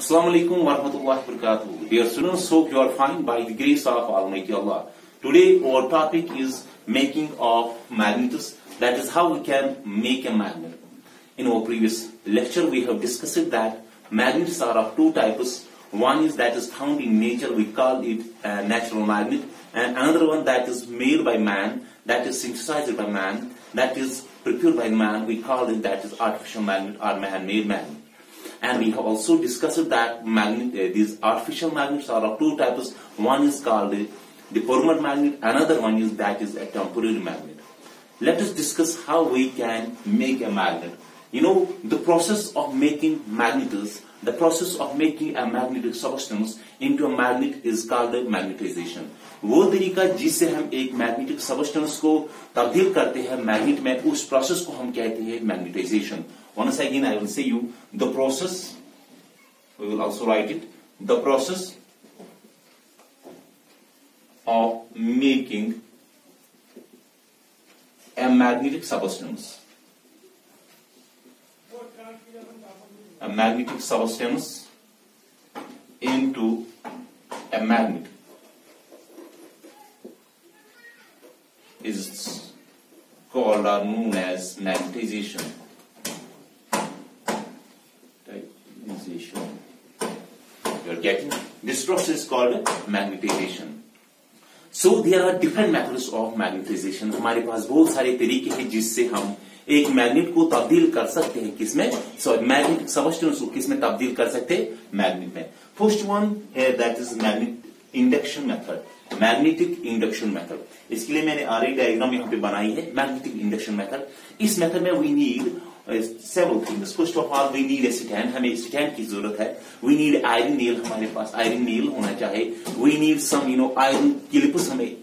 Assalamu alaikum wa rahmatullahi wa. Dear students, hope you are fine by the grace of Almighty Allah. Today our topic is making of magnets. That is how we can make a magnet. In our previous lecture we have discussed that magnets are of two types. One is that is found in nature, we call it a natural magnet. And another one that is made by man, that is synthesized by man, that is prepared by man, we call it that is artificial magnet or man-made magnet. And we have also discussed that magnet, uh, these artificial magnets are of two types. One is called uh, the permanent magnet, another one is that is a temporary magnet. Let us discuss how we can make a magnet. You know, the process of making magnets, the process of making a magnetic substance into a magnet is called magnetization. वो तरीका जिससे हम एक magnetic substance को तब्दील करते हैं magnet में उस प्रोसेस को हम कहते हैं magnetisation once again i will say you the process we will also write it the process of making a magnetic substance a magnetic substance into a magnet is called or known as magnetization. Magnetization. You are getting this process is called magnetization. So there are different methods of magnetization. हमारे पास बहुत सारे तरीके हैं जिससे हम एक magnet को तब्दील कर सकते हैं किसमें सॉरी मैग्नेटिक सबस्टेंस को किसमें तब्दील कर सकते हैं? मैग्नेट में। फ़र्स्ट वन है that is magnet induction method magnetic induction method इसके लिए मैंने आर डायग्राम यहाँ पे बनाई है मैग्नेटिक इंडक्शन मेथड इस मेथड में we need several things first of all we need stand हमें स्टैंड की ज़रूरत है। वी नीड आयरन नील हमारे पास. आयरन नील होना चाहिए। We need some you know iron clips हमें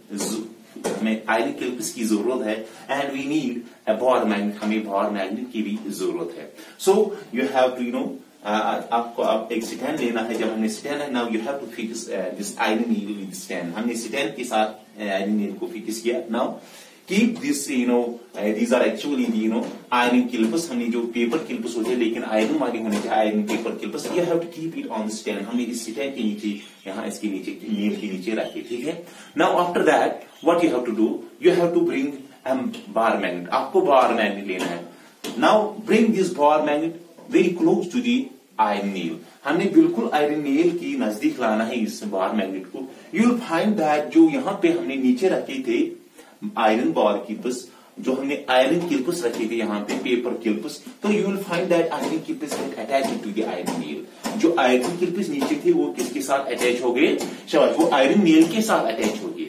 हमें आयरन क्लिप्स की ज़रूरत है and we need a bar magnet हमें बॉर मैग्नेट की भी ज़रूरत है। So you have to you know आपको, आप एक स्टैंड लेना है। जब हमने स्टैंड है now you have to fix this iron needle with stand हमने स्टैंड के साथ आयरन नीडल को फिक्स किया। Now keep this you know these are actually you know iron clips हमने जो पेपर किल्पस होते हैं, लेकिन आयरन वाले होने चाहिए iron paper clips you have to keep it on stand हमने इस स्टैंड के नीचे, यहाँ इसके नीचे नील के नीचे रखे, ठीक है? Now after that what you have to do you have to bring bar magnet आपको बार मैग्नेट लेना है। Now bring this bar magnet very close to the iron needle हमने बिल्कुल आयरन नील की नज़दीक लाना है इस बार मैग्नेट को। यू विल फाइंड दैट जो यहाँ पे हमने नीचे रखे थे आयरन बार किल्पस जो हमने आयरन किल्पस रखे थे यहाँ पे पेपर किल्पस तो you will find that iron clips attach to the iron needle जो आयरन किल्पस नीचे थे, वो किसके साथ अटैच हो गए? शाबाश, वो आयरन नील के साथ अटैच हो गए।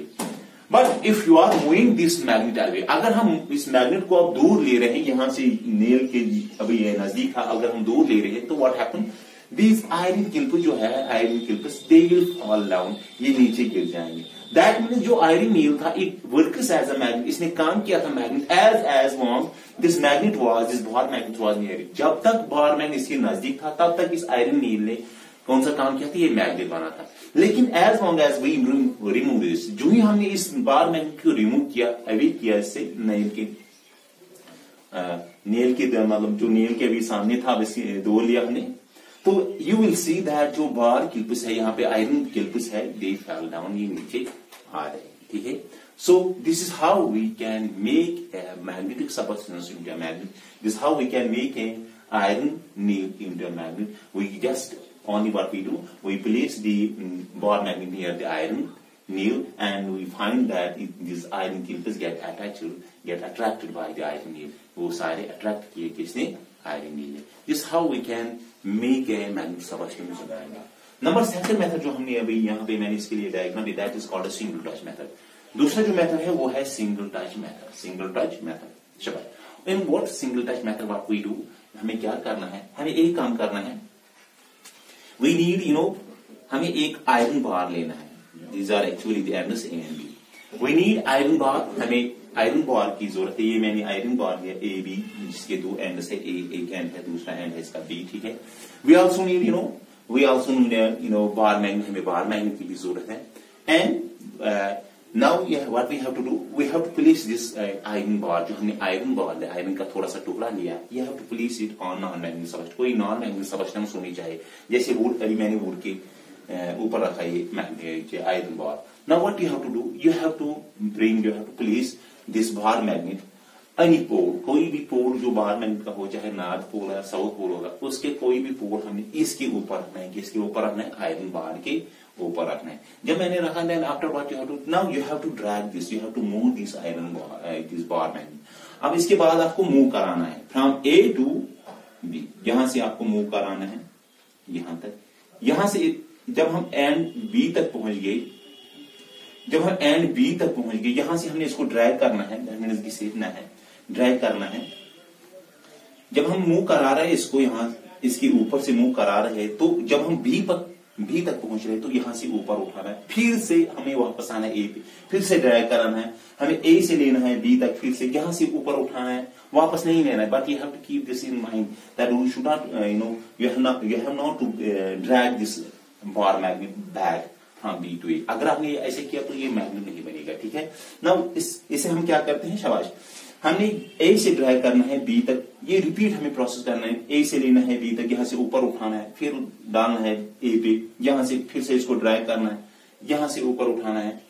But if you are moving this magnet away अगर हम इस मैग्नेट को आप दूर ले रहे हैं, यहाँ से नेल के अभी ये नज़दीक था, अगर हम दूर ले रहे हैं तो what happen this iron clip जो है iron clips they will fall down ये नीचे गिर जाएँगे। दैट मीन जो आयरन नील था it works as a magnet इसने काम किया था magnet as as long this magnet was this bar magnet was near जब तक बार मैग्नेट इसके नज़दीक था, तब तक इस आयरन नील ने कौन सा काम किया था? ये मैग्नेट बना था। लेकिन as long as we remove this जो ही हमने इस बार मैग्नेट को रिमूव किया, अभी किया इससे नेल के नेल के मतलब जो नेल के अभी सामने था दो लिया हमने। तो यू विल सी दैट जो बार किल्पिस है, यहाँ पे आयरन किल्पिस है दे फैल डाउन ये नीचे आ रहे हैं? ठीक है so this is how we can make a magnetic super India magnet this how we can make a iron needle India magnet we just only what we do we place the bar magnet near the iron needle and we find that this iron clips get attach get attracted by the iron needle वो सारे attract किए किसने? Iron nail ने. This how we can make a magnet substance बनाएगा. Number second method जो हमने अभी यहाँ पे मैंने इसके लिए डायग्राम दिया that is called a single touch method दूसरा जो मेथड है वो है single touch method single touch method चलो। In what single touch method what we do हमें क्या करना है? हमें एक काम करना है। वी नीड यू नो हमें एक आयरन बार लेना है। These are actually the ends A and B we need iron bar हमें आयरन बार की ज़रूरत है। ये मैंने आयरन बार लिया। ए बी जिसके दो एंड है ए एक एंड है दूसरा एंड है इसका बी ठीक है? We also need you know we also need you know bar magnet हमें बार मैग्नेट की भी ज़रूरत है। And now what we have to do we have to place this iron bar जो हमने आयरन बार लिया आयरन का थोड़ा सा टुकड़ा लिया you have to place it on non magnetic substance कोई नॉन मैग्नेटिक सबस्टेंस होनी चाहिए। जैसे वुड अभी मैंने वुड के ऊपर रखा ये iron bar now what you have to do you have to bring you have to place this bar magnet any pole कोई भी पोल जो बाहर मैग्नेट का हो चाहे नॉर्थ पोल है साउथ पोल होगा उसके कोई भी पोल हमें इसके ऊपर रखना है किसके ऊपर रखना है आयरन बार के ऊपर रखना है जब मैंने रखा then after what you have to now you have to drag this you have to move this iron this bar magnet अब इसके बाद आपको मूव कराना है फ्रॉम ए टू बी यहाँ से आपको मूव कराना है यहाँ तक यहाँ से जब हम एंड बी तक पहुँच गए, जब हम एंड बी तक पहुँच गए, यहाँ से हमने इसको ड्रैग करना है घसीटना है ड्रैग करना है। जब हम मुँह करा रहे इसको यहाँ, इसके ऊपर से मुँह करा रहे तो जब हम बी पर बी तक पहुँच रहे तो यहाँ से ऊपर उठाना है। फिर से हमें वापस आना है ए पे। फिर से ड्रैग कराना है। हमें ए से लेना है बी तक फिर से यहाँ से ऊपर उठाना है। वापस नहीं लेना है। But you have to keep this in mind that we should not you know you have not you have not to drag this bar magnet back from B to A अगर आपने ऐसे किया तो ये मैग्नेट नहीं बनेगा, ठीक है? ना इस, इसे हम क्या करते हैं, शाबाश? हमने ए से ड्राइव करना है बी तक। ये रिपीट हमें प्रोसेस करना है। ए से लेना है बी तक। यहाँ से ऊपर उठाना है, फिर डालना है ए पे। यहाँ से फिर से इसको ड्राइव करना है। यहाँ से ऊपर उठाना है।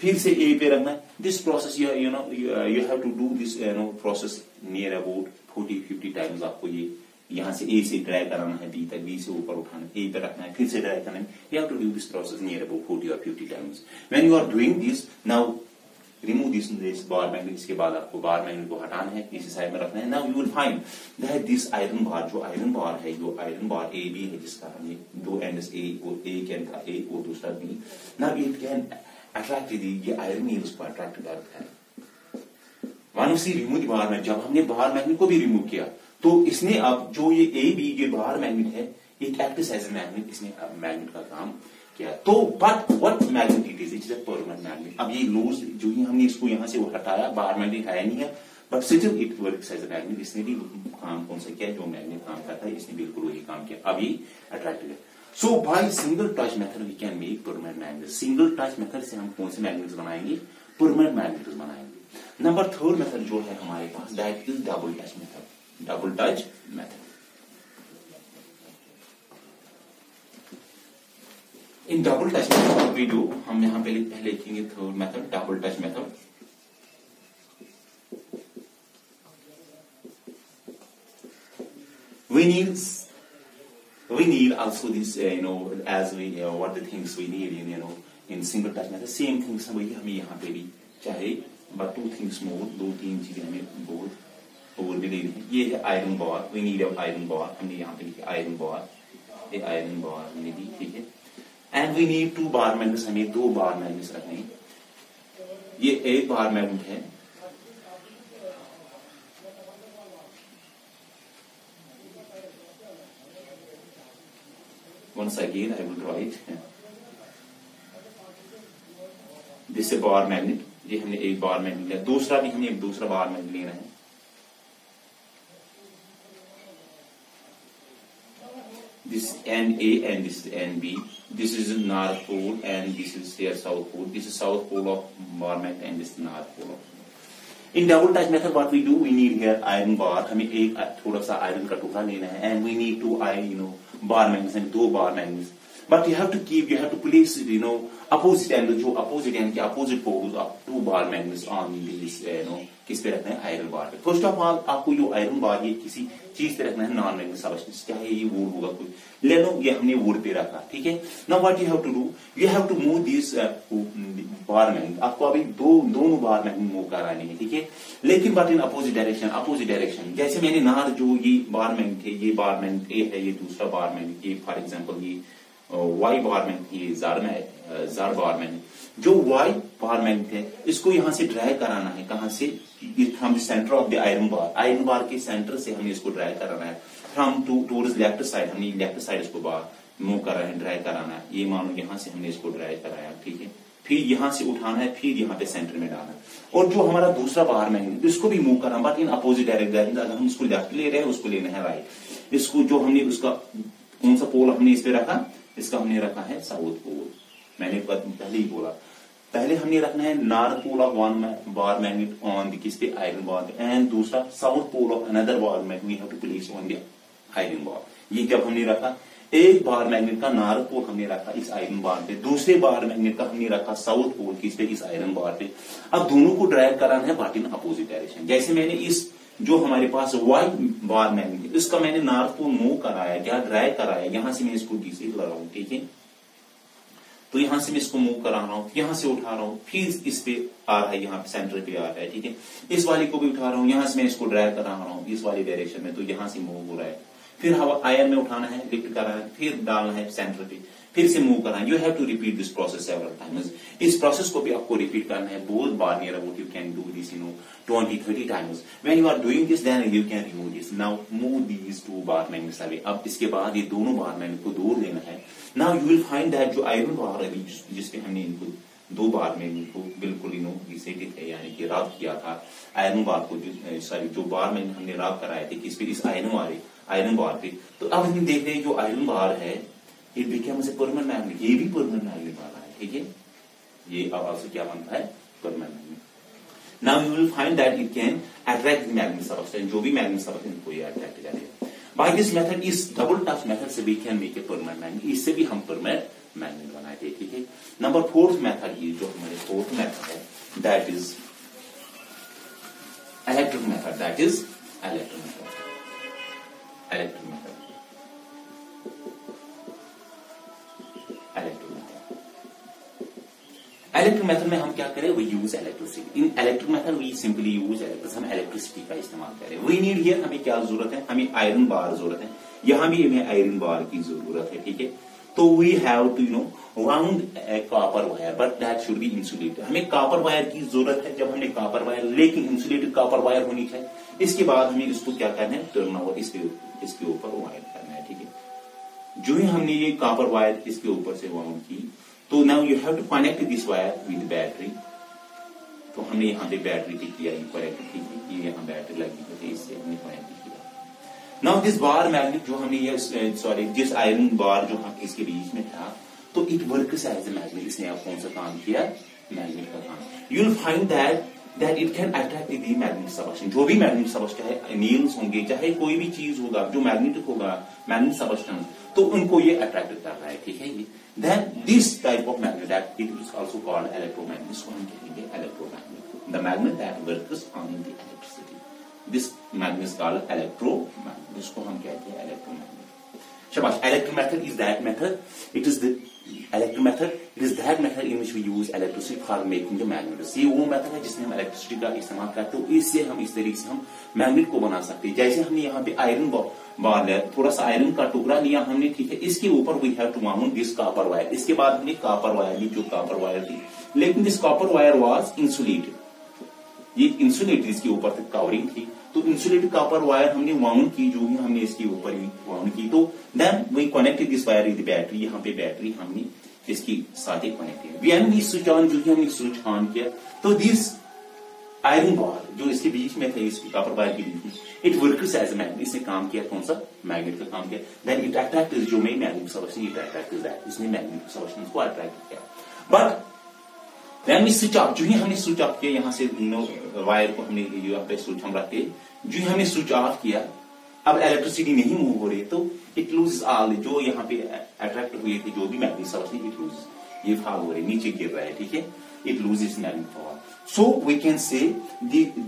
फिर से ए पे रखना है। This process you know you have to do this no process near about forty fifty times आपको ये यहाँ से ए से ड्राइव कराना है बी तक बी से ऊपर उठाना है ए पे रखना है, फिर से ड्राइव करना है। You have to do this process near about forty और fifty times when you are doing this now remove this this bar magnet इसके बाद आपको बार मैग्नेट को हटाना है, इसी साइड में रखना है। Now you will find that this iron bar जो आयरन बार है, जो आयरन बार ए बी है, जिसका हमने दो एंड्स ए और ए कैन था ए और दूसरा B now it can attract ये आयरन ही उसको अट्रैक्ट करता है। Once remove bar magnet जब हमने बार मैग्नेट को भी रिमूव किया तो इसने अब जो ये ए बी ये बार मैग्नेट है it act as a magnet इसने मैग्नेट का काम किया। तो but what magnet it is it is a permanent magnet अब ये लूज जो ही हमने इसको यहाँ से हटाया बाहर मैग्नेट है नहीं है but still it work as a magnet इसने भी काम कौन सा किया? जो मैग्नेट काम करता है, इसने बिल्कुल वही काम किया। अभी अट्रैक्टेड है। So by single touch method we can make permanent magnet single touch method से हम कौन से मैग्नेट बनाएँगे? परमानेंट मैग्नेट बनाएँगे। नंबर थर्ड मेथड जो है हमारे पास that is double touch method double touch method in double touch method we do हम यहाँ पे पहले लिखेंगे third method double touch method we need we need also this uh, you know as we uh, what the things we need in you know in single touch method same things वही हमें यहाँ पे भी चाहे but two things more दो तीन चीज़ें हमें बहुत और भी है ये है iron bar we need iron bar हमने यहाँ पे लिखी आयरन बार ये आयरन बार हमने दी, ठीक है? And we need two bar magnets हमें दो बार मैग्नेट्स रखने ये एक बार मैग्नेट है। Once again, I will draw it this A bar magnet ये हमने एक बार मैग्नेट लिया। दूसरा भी हमने एक दूसरा बार मैग्नेट लेना है। This N A and this is B. This is north pole and this is their south pole. This is south pole of Marmot and this is north pole of In double touch method, what we do, we need here iron bar. हमें एक थोड़ा सा iron का टुकड़ा लेना है and we need two iron, you know, bar magnets and दो bar magnets. But you have to keep, you have to place, you know, opposite end जो opposite end के opposite poles of two bar magnets on this, you know, किस पे रखना है? Iron बार पे। First of all आपको जो iron बार ये किसी चीज़ पे रखना है नॉन मैग्नेट सबस्टेंस चाहे ये वुड होगा कोई ले लो ये हमने वुड पे रखा ठीक है? Now what you have to do you have to move this bar magnet आपको अभी दो दोनों बार मैग्नेट मूव कराने हैं ठीक है? लेकिन but in opposite direction opposite direction जैसे मैंने नार जो ये बार मैग्नेट है ये बार मैग्नेट ए है ये दूसरा बार मैग्नेट ये फॉर एग्ज़ाम्पल ये वाई बार मैग्नेट ये जार में जार बार मैग्नेट जो वाई बार मैग्नेट है, इसको यहाँ से ड्राई कराना है। कहाँ से? From centre of the iron bar iron bar के सेंटर से हमें इसको ड्राइव कराना है। From to towards left side हमने लेफ़्ट साइड इसको बार मूव करा है ड्राइव कराना है। ये मानो यहाँ से हमने इसको ड्राइव कराया, ठीक है? फिर यहाँ से उठाना है, फिर यहाँ पे सेंटर में डालना है। और जो हमारा दूसरा बार मैग्नेट इसको भी मूव करना बट इन अपोजिट डायरेक्ट अगर हम इसको लेफ़्ट ले रहे हैं, उसको लेना है राइट इसको जो हमने, उसका, कौन सा पोल हमने इस पे रखा? इसका हमने रखा है साउथ पोल मैंने पहले ही बोला। पहले हमने रखना है north pole of one bar magnet on the किस पे? Iron bar. एंड दूसरा south pole of another bar magnet place on the bar. ये जब हमने रखा? एक बार मैग्नेट का नॉर्थ पोल हमने रखा इस आयरन बार पे। दूसरे बार मैग्नेट का हमने रखा साउथ पोल किस पे? इस आयरन बार पे। अब दोनों को ड्राइव कराना है बट इन अपोजिट डायरेक्शन जैसे मैंने इस जो हमारे पास व्हाइट बार मैग्नेट इसका मैंने नॉर्थ को मूव कराया, क्या ड्राइव कराया, यहाँ से मैं इसको डीसी लगा रहा हूँ ठीक है? तो यहाँ से मैं इसको मूव करा रहा हूँ, यहाँ से उठा रहा हूँ, फिर इस पे आ रहा है, यहाँ पे सेंटर पे आ रहा है, ठीक है? इस वाले को भी उठा रहा हूँ, यहाँ से मैं इसको ड्राइव करा रहा हूँ, इस वाली डायरेक्शन में तो यहाँ से मूव हो रहा है। फिर हवा आयर में उठाना है लिफ्ट करना है, फिर डालना है सेंटर पे। फिर से मूव करना you have to repeat this process several times इस प्रोसेस को भी आपको रिपीट करना है। Both bar near about you can do this you know 20 30 times when you are doing this then you can remove this now move these two bar magnets away अब इसके बाद ये दोनों बार मैग्नेट को दूर लेना है। Now you will find that जो आयरन बार है जिसपे हमने इनको दो बार में इनको बिल्कुल इनो रिसेटेड है यानी कि राब किया था आयरन बार को सॉरी जो बार में हमने राब कराए थे किस पे इस आयरन वाले आयरन बार पे। तो अब हम देख रहे हैं जो आयरन बार है it become a permanent magnet ये भी परमानेंट मैग्नेट वाला है, ठीक है? ये अब आपसे क्या बनता है? Magnet now you will find that it can attract magnet substance जो भी मैग्नेट सबस्टेंस को ये अट्रैक्ट करेगा। बाय दिस मेथड इस डबल टच मेथड से we can make a permanent magnet इससे भी हम परमानेंट मैग्नेट थे ठीक है? नंबर फोर्थ मेथड ये जो हमारे फोर्थ मेथड है that is electric method that is electric method electric method electric method में हम क्या करें? We use electricity in electric method we simply use electric हम इलेक्ट्रिसिटी का इस्तेमाल करें। वी नीड हियर हमें क्या ज़रूरत है? हमें आयरन बार ज़रूरत है। यहाँ भी हमें आयरन बार की ज़रूरत है, ठीक है? तो we have to you know round copper wire but that should be insulated हमें कॉपर वायर की ज़रूरत है जब हमने कॉपर वायर लेकिन इंसुलेटेड कॉपर वायर होनी चाहिए। इसके बाद हमें इसको क्या करना है? टर्न ओवर इसके इसके ऊपर वायर करना है, ठीक है? जो ही हमने ये कॉपर वायर इसके ऊपर से वाउंड की तो now you have to connect this wire with battery तो हमने यहाँ पे बैटरी की किया कनेक्ट की ये यहाँ बैटरी लगी हुई थी इससे हमने कनेक्ट किया। नाउ दिस बार मैग्नेट जो हमने ये सॉरी जिस आयरन बार जो हम इसके बीच में था तो it work as a magnet इसने आप कौन सा काम किया? मैग्नेट का काम। You will find that that it can attract the magnet substance जो भी मैग्नेट सबस्टेंस चाहे नील्स होंगे, चाहे कोई भी चीज़ होगा, जो मैग्नेटिक होगा मैग्नेट सबस्टेंस तो उनको ये अट्रैक्ट कर रहा है, ठीक है? ये then this type of magnet that it is also called electromagnet इसको हम कहेंगे electromagnet the magnet that works on the electricity this magnet called electromagnet इसको हम कहते हैं इलेक्ट्रोमैग्नेट शाबाश electro method is that method it is the electric method it is that method in which we use electricity for making the magnets ये वो method है जिसमें हम इलेक्ट्रिसिटी का इस्तेमाल करते हैं। इससे हम इस तरीके से हम मैग्नेट को बना सकते हैं। जैसे हमने यहाँ पे आयरन बार लिया थोड़ा सा आयरन का टुकड़ा लिया हमने, ठीक है। इसके ऊपर we have to mount this copper wire इसके बाद हमने कॉपर वायर ली, जो कॉपर वायर थी। लेकिन this copper wire was insulated ये इंसुलेटेड इसके ऊपर तक कवरिंग थी। तो इंसुलेटेड कॉपर वायर हमने वाउंड की, जो भी हमने इसके ऊपर ही वाउंड की तो then we connected this wire with battery यहाँ पे बैटरी हमने इसकी साथ ही कनेक्ट किया वी एन स्विच ऑन जो हमने स्विच ऑन किया तो दिस आयरन बार जो इसके बीच में थे इसकी कॉपर वायर के बीच में इट वर्कर्स एज मैग्नेट इसने काम किया कौन सा? मैग्नेट का काम किया। देन इट अट्रैक्ट जो main magnet substance it attract that इसने मैग्नेट सबस्टेंस को अट्रैक्ट किया। बट देन स्विच ऑफ़ जो ही हमने स्विच ऑफ़ किया, यहाँ से वायर को हमने यहाँ पे स्विच हम रखे जो ही हमने स्विच ऑफ़ किया, अब इलेक्ट्रिसिटी नहीं मूव हो रही तो इट लूज ऑल जो यहाँ पे अट्रैक्ट हुए थे जो भी मैग्नेट सबस्टेंस इट लूज ये भाव हो रहे नीचे गिर रहा है? ठीक है it lose is magnet power so we can say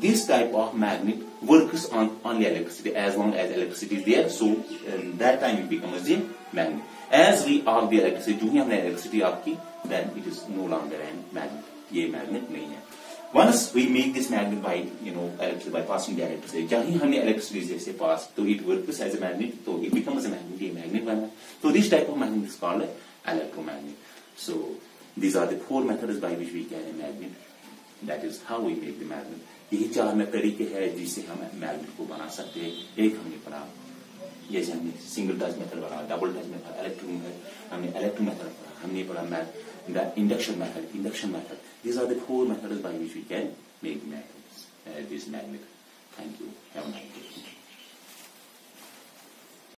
this type of magnet work on electricity as long as electricity there so that time you become is magnet as we are the electricity जो ही हमने electricity आपकी then it is no longer and magnet ये magnet नहीं है. Once we make this magnet by you know electric by passing electricity जहाँ ही हमने इलेक्ट्रिसिटी जैसे पास तो it work as a magnet तो it become as a magnet ये मैग्नेट बना. तो this type of magnet is called electromagnet So These are the four methods by which we can a magnet. That is how we make the magnet. यही चार तरीके हैं जिससे हम magnet को बना सकते हैं एक हमने पढ़ा जैसे हमने सिंगल टच मेथड पढ़ा double touch method electric method हमने इलेक्ट्रिक मेथड पढ़ा हमने पढ़ा induction method induction method four methods by which we can make magnets uh, this magnet thank you have a nice day